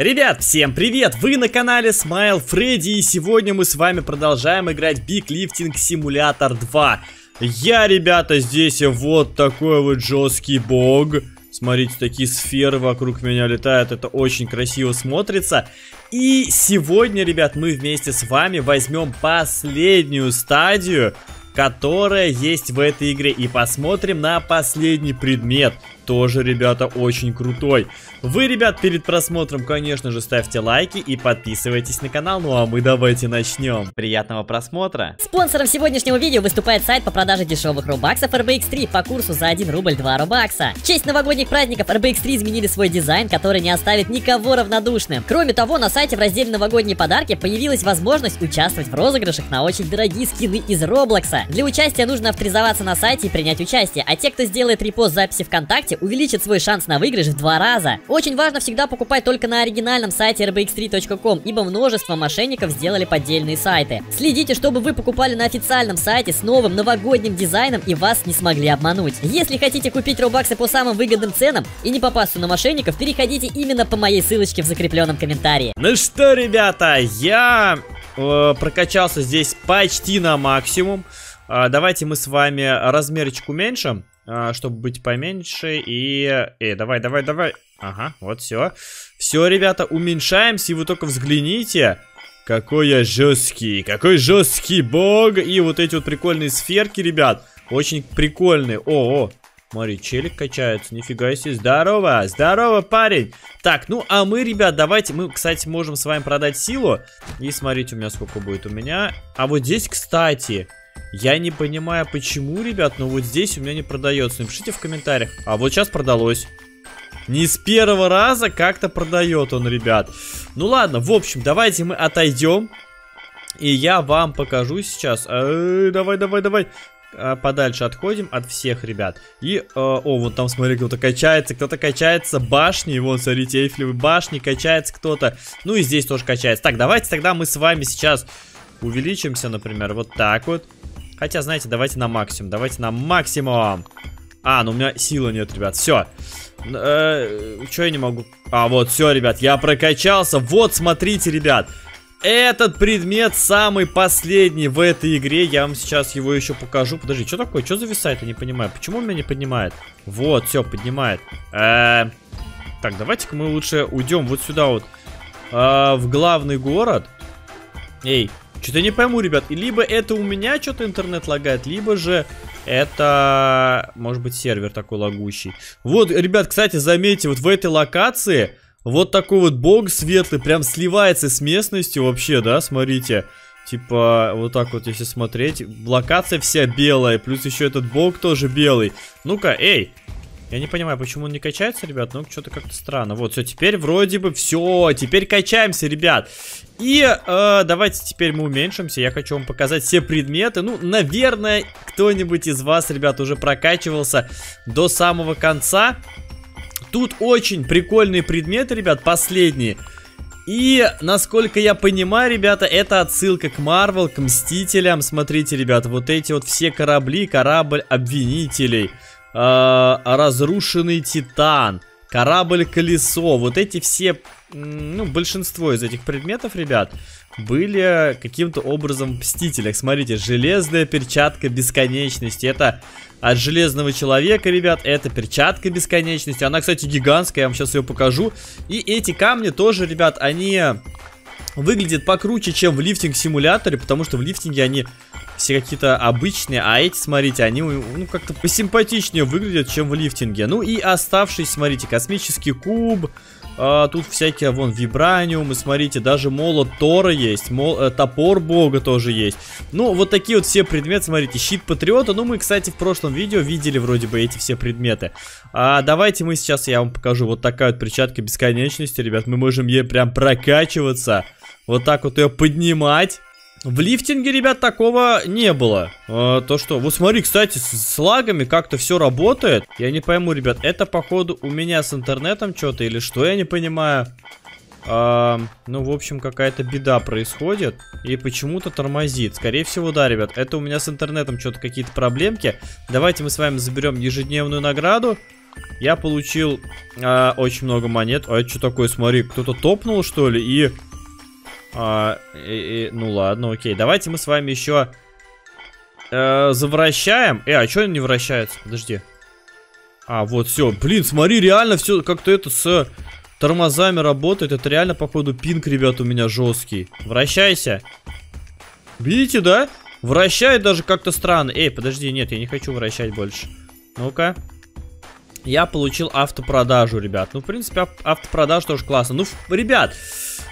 Ребят, всем привет! Вы на канале Smile Freddy и сегодня мы с вами продолжаем играть Big Lifting Simulator 2. Я, ребята, здесь вот такой вот жесткий бог. Смотрите, такие сферы вокруг меня летают, это очень красиво смотрится. И сегодня, ребят, мы вместе с вами возьмем последнюю стадию, которая есть в этой игре. И посмотрим на последний предмет тоже, ребята, очень крутой. Вы, ребят, перед просмотром, конечно же, ставьте лайки и подписывайтесь на канал. Ну а мы давайте начнем. Приятного просмотра. Спонсором сегодняшнего видео выступает сайт по продаже дешевых рубаксов RBX3 по курсу за 1 рубль 2 рубакса. В честь новогодних праздников RBX3 изменили свой дизайн, который не оставит никого равнодушным. Кроме того, на сайте в разделе новогодние подарки появилась возможность участвовать в розыгрышах на очень дорогие скины из Роблокса. Для участия нужно авторизоваться на сайте и принять участие, а те, кто сделает репост записи ВКонтакте, увеличит свой шанс на выигрыш в два раза. Очень важно всегда покупать только на оригинальном сайте rbx3.com, ибо множество мошенников сделали поддельные сайты. Следите, чтобы вы покупали на официальном сайте с новым новогодним дизайном и вас не смогли обмануть. Если хотите купить робаксы по самым выгодным ценам и не попасться на мошенников, переходите именно по моей ссылочке в закрепленном комментарии. Ну что, ребята, я э, прокачался здесь почти на максимум. Э, давайте мы с вами размерчик уменьшим. А, чтобы быть поменьше. И... Эй, давай, давай, давай. Ага, вот все. Все, ребята, уменьшаемся, и вы только взгляните. Какой я жесткий, какой жесткий бог. И вот эти вот прикольные сферки, ребят. Очень прикольные. О, о, Смотри, челик качается, нифига себе. Здорово, здорово, парень. Так, ну, а мы, ребят, давайте, мы, кстати, можем с вами продать силу. И смотрите, у меня сколько будет у меня. А вот здесь, кстати, я не понимаю, почему, ребят, но вот здесь у меня не продается. Напишите в комментариях. А вот сейчас продалось. Не с первого раза как-то продает он, ребят. Ну ладно, в общем, давайте мы отойдем. И я вам покажу сейчас. Э, давай, давай, давай. Э, подальше отходим от всех, ребят. И, э, о, вон там, смотри, кто-то качается, кто-то качается. Башни, вон, смотрите, Эйфелевы башни, качается кто-то. Ну и здесь тоже качается. Так, давайте тогда мы с вами сейчас увеличимся, например, вот так вот. Хотя, знаете, давайте на максимум. Давайте на максимум. А, ну у меня силы нет, ребят. Все. Э, я не могу? А, вот, все, ребят, я прокачался. Вот, смотрите, ребят. Этот предмет самый последний в этой игре. Я вам сейчас его еще покажу. Подожди, что такое? Что зависает? Я не понимаю. Почему он меня не поднимает? Вот, все, поднимает. Э -э так, давайте-ка мы лучше уйдем вот сюда вот. Э в главный город. Эй, что-то не пойму, ребят. Либо это у меня что-то интернет лагает, либо же это, может быть, сервер такой лагущий. Вот, ребят, кстати, заметьте, вот в этой локации вот такой вот бог светлый прям сливается с местностью вообще, да, смотрите. Типа, вот так вот, если смотреть, локация вся белая, плюс еще этот бог тоже белый. Ну-ка, эй, я не понимаю, почему он не качается, ребят. Ну, что-то как-то странно. Вот, все, теперь вроде бы все. Теперь качаемся, ребят. И э, давайте теперь мы уменьшимся. Я хочу вам показать все предметы. Ну, наверное, кто-нибудь из вас, ребят, уже прокачивался до самого конца. Тут очень прикольные предметы, ребят, последние. И, насколько я понимаю, ребята, это отсылка к Марвел, к Мстителям. Смотрите, ребята, вот эти вот все корабли, корабль обвинителей э, разрушенный Титан, корабль-колесо. Вот эти все, ну, большинство из этих предметов, ребят, были каким-то образом в Мстителях. Смотрите, железная перчатка бесконечности. Это от Железного Человека, ребят. Это перчатка бесконечности. Она, кстати, гигантская. Я вам сейчас ее покажу. И эти камни тоже, ребят, они выглядят покруче, чем в лифтинг-симуляторе. Потому что в лифтинге они все какие-то обычные, а эти, смотрите, они ну как-то посимпатичнее выглядят, чем в лифтинге. Ну и оставшийся, смотрите, космический куб, а, тут всякие, вон, вибраниумы, смотрите, даже молот Тора есть, мол, э, топор бога тоже есть. Ну, вот такие вот все предметы, смотрите, щит патриота, ну мы, кстати, в прошлом видео видели вроде бы эти все предметы. А, давайте мы сейчас, я вам покажу, вот такая вот перчатка бесконечности, ребят, мы можем ей прям прокачиваться, вот так вот ее поднимать. В лифтинге, ребят, такого не было. А, то что, вот смотри, кстати, с, с лагами как-то все работает. Я не пойму, ребят, это походу у меня с интернетом что-то или что, я не понимаю. А, ну, в общем, какая-то беда происходит и почему-то тормозит. Скорее всего, да, ребят, это у меня с интернетом что-то какие-то проблемки. Давайте мы с вами заберем ежедневную награду. Я получил э, очень много монет. А это что такое, смотри, кто-то топнул, что ли? И, э, и, и... Ну ладно, окей. Давайте мы с вами еще э, завращаем. Э, а что он не вращается? Подожди. А, вот, все. Блин, смотри, реально все как-то это с тормозами работает. Это реально, походу, пинг, ребят, у меня жесткий. Вращайся. Видите, да? Вращает даже как-то странно. Эй, подожди, нет, я не хочу вращать больше. Ну-ка. Я получил автопродажу, ребят. Ну, в принципе, автопродаж тоже классно. Ну, ребят,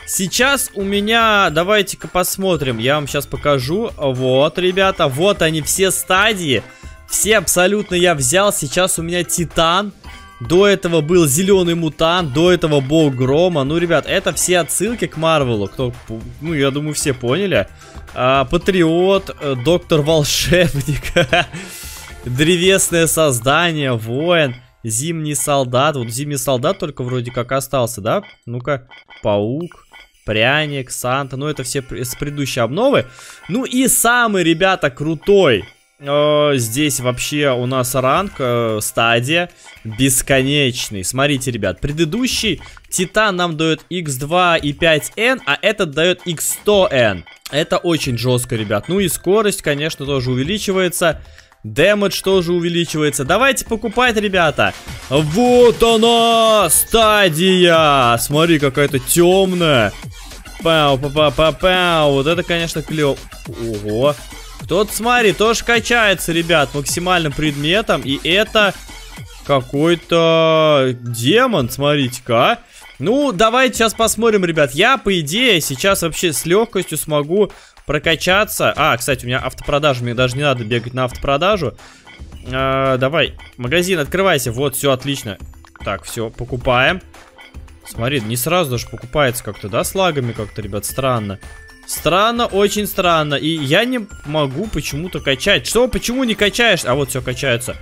сейчас у меня... Давайте-ка посмотрим. Я вам сейчас покажу. Вот, ребята, вот они все стадии. Все абсолютно я взял. Сейчас у меня Титан. До этого был зеленый мутант, до этого бог грома. Ну, ребят, это все отсылки к Марвелу. Кто, ну, я думаю, все поняли. А, Патриот, э, доктор волшебник, древесное создание, воин, зимний солдат. Вот зимний солдат только вроде как остался, да? Ну-ка, паук, пряник, Санта. Ну, это все с предыдущей обновы. Ну и самый, ребята, крутой Э, здесь вообще у нас ранг, э, стадия бесконечный. Смотрите, ребят, предыдущий Титан нам дает x2 и 5n, а этот дает x100n. Это очень жестко, ребят. Ну и скорость, конечно, тоже увеличивается. Дэмэдж тоже увеличивается. Давайте покупать, ребята. Вот она, стадия. Смотри, какая-то темная. Пау, пау, пау, пау, пау. Вот это, конечно, клево. Ого. Тот, смотри, тоже качается, ребят, максимальным предметом. И это какой-то демон, смотрите-ка. А. Ну, давайте сейчас посмотрим, ребят. Я, по идее, сейчас вообще с легкостью смогу прокачаться. А, кстати, у меня автопродажа, мне даже не надо бегать на автопродажу. А, давай, магазин, открывайся. Вот, все, отлично. Так, все, покупаем. Смотри, не сразу даже покупается как-то, да, с лагами как-то, ребят, странно. Странно, очень странно. И я не могу почему-то качать. Что, почему не качаешь? А вот все качается.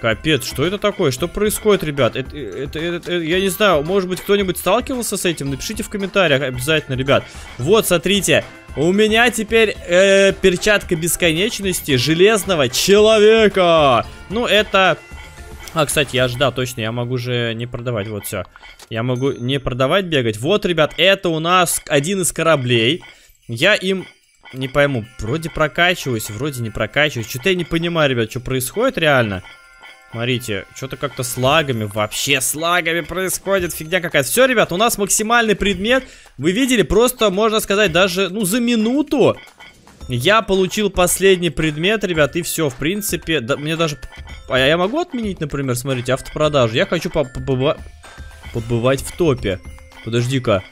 Капец, что это такое? Что происходит, ребят? Это, это, это, это, я не знаю, может быть, кто-нибудь сталкивался с этим? Напишите в комментариях обязательно, ребят. Вот, смотрите, у меня теперь э, перчатка бесконечности железного человека. Ну, это... А, кстати, я же, да, точно, я могу же не продавать, вот все. Я могу не продавать, бегать. Вот, ребят, это у нас один из кораблей. Я им не пойму, вроде прокачиваюсь, вроде не прокачиваюсь. Что-то я не понимаю, ребят, что происходит реально. Смотрите, что-то как-то с лагами, вообще с лагами происходит, фигня какая-то. Все, ребят, у нас максимальный предмет. Вы видели, просто, можно сказать, даже, ну, за минуту я получил последний предмет, ребят, и все, в принципе, да, мне даже... А я могу отменить, например, смотрите, автопродажу? Я хочу побыва... побывать в топе. Подожди-ка.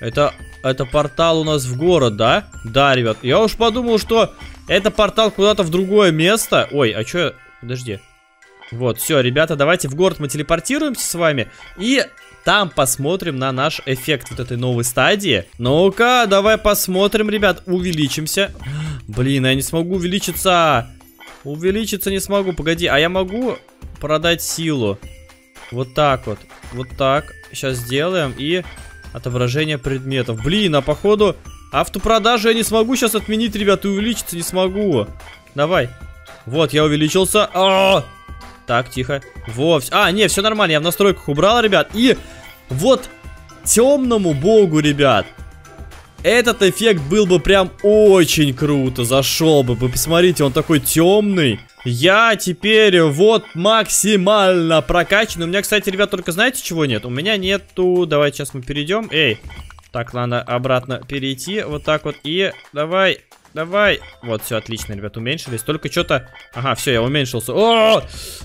Это это портал у нас в город, да? Да, ребят. Я уж подумал, что это портал куда-то в другое место. Ой, а что? Подожди. Вот, все, ребята, давайте в город мы телепортируемся с вами. И там посмотрим на наш эффект вот этой новой стадии. Ну-ка, давай посмотрим, ребят. Увеличимся. Блин, я не смогу увеличиться. Увеличиться не смогу. Погоди, а я могу продать силу. Вот так вот. Вот так. Сейчас сделаем. И Отображение предметов. Блин, а походу автопродажи я не смогу сейчас отменить, ребят, и увеличиться не смогу. Давай. Вот, я увеличился. А -а -а! Так, тихо. Во, а, не, все нормально, я в настройках убрал, ребят. И вот темному богу, ребят, этот эффект был бы прям очень круто, зашел бы. Вы посмотрите, он такой темный. Я теперь вот максимально прокачан. У меня, кстати, ребят, только знаете, чего нет? У меня нету... Давайте сейчас мы перейдем. Эй, так, надо обратно перейти. Вот так вот. И давай, давай. Вот, все, отлично, ребят, уменьшились. Только что-то... Ага, все, я уменьшился. О,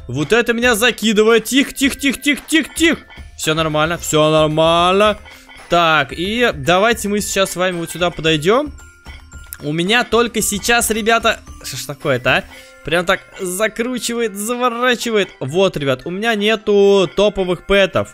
вот это меня закидывает. Тихо, тихо, тихо, тихо, тихо, тихо. Все нормально, все нормально. Так, и давайте мы сейчас с вами вот сюда подойдем. У меня только сейчас, ребята... Что ж такое-то, а? Прям так закручивает, заворачивает. Вот, ребят, у меня нету топовых пэтов.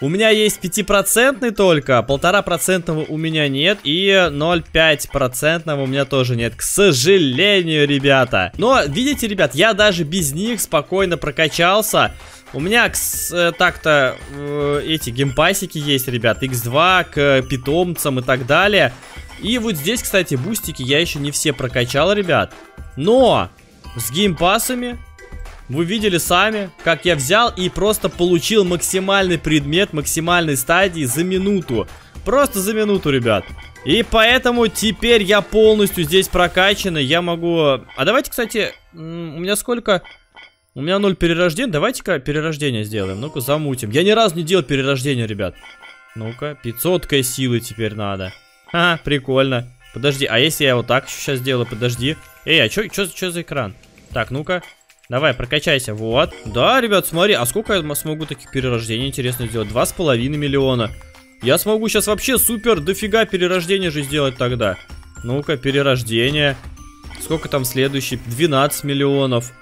У меня есть 5% только, полтора процентного у меня нет и 0,5% у меня тоже нет, к сожалению, ребята. Но, видите, ребят, я даже без них спокойно прокачался. У меня э, так-то э, эти геймпасики есть, ребят, x2 к питомцам и так далее. И вот здесь, кстати, бустики я еще не все прокачал, ребят. Но с геймпасами Вы видели сами, как я взял и просто получил максимальный предмет максимальной стадии за минуту. Просто за минуту, ребят. И поэтому теперь я полностью здесь прокачанный. Я могу... А давайте, кстати, у меня сколько... У меня ноль перерождения. Давайте-ка перерождение сделаем. Ну-ка, замутим. Я ни разу не делал перерождение, ребят. Ну-ка, 500 силы теперь надо. Ха, прикольно. Подожди, а если я вот так еще сейчас сделаю? Подожди. Эй, а что за экран? Так, ну-ка. Давай, прокачайся. Вот. Да, ребят, смотри. А сколько я смогу таких перерождений, интересно, сделать? Два с половиной миллиона. Я смогу сейчас вообще супер дофига перерождения же сделать тогда. Ну-ка, перерождение. Сколько там следующий? 12 миллионов.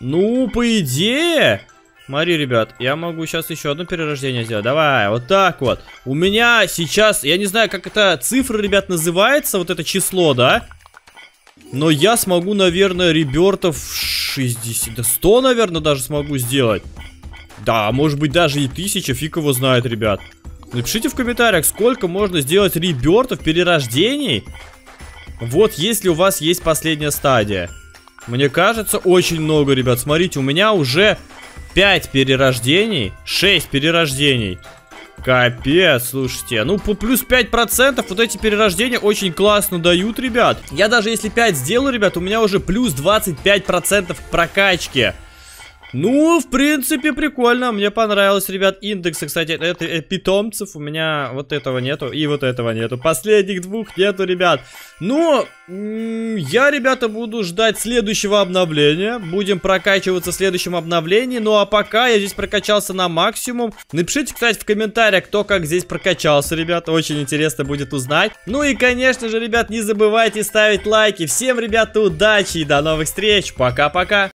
Ну, по идее... Смотри, ребят, я могу сейчас еще одно перерождение сделать. Давай, вот так вот. У меня сейчас, я не знаю, как это цифра, ребят, называется, вот это число, да? Но я смогу, наверное, ребертов 60, да 100, наверное, даже смогу сделать. Да, может быть, даже и 1000, фиг его знает, ребят. Напишите в комментариях, сколько можно сделать ребертов, перерождений. Вот, если у вас есть последняя стадия. Мне кажется, очень много, ребят. Смотрите, у меня уже 5 перерождений, 6 перерождений. Капец, слушайте. Ну, по плюс 5% вот эти перерождения очень классно дают, ребят. Я даже если 5 сделаю, ребят, у меня уже плюс 25% к прокачке. Ну, в принципе, прикольно. Мне понравилось, ребят. Индексы, кстати, это, это питомцев. У меня вот этого нету и вот этого нету. Последних двух нету, ребят. Ну, я, ребята, буду ждать следующего обновления. Будем прокачиваться в следующем обновлении. Ну, а пока я здесь прокачался на максимум. Напишите, кстати, в комментариях, кто как здесь прокачался, ребята. Очень интересно будет узнать. Ну и, конечно же, ребят, не забывайте ставить лайки. Всем, ребята, удачи и до новых встреч. Пока-пока.